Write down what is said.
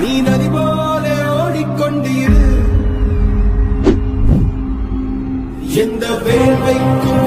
நீ நதி போல ஓடிக்கொண்டிரு. எந்த வேர்வைக்கும்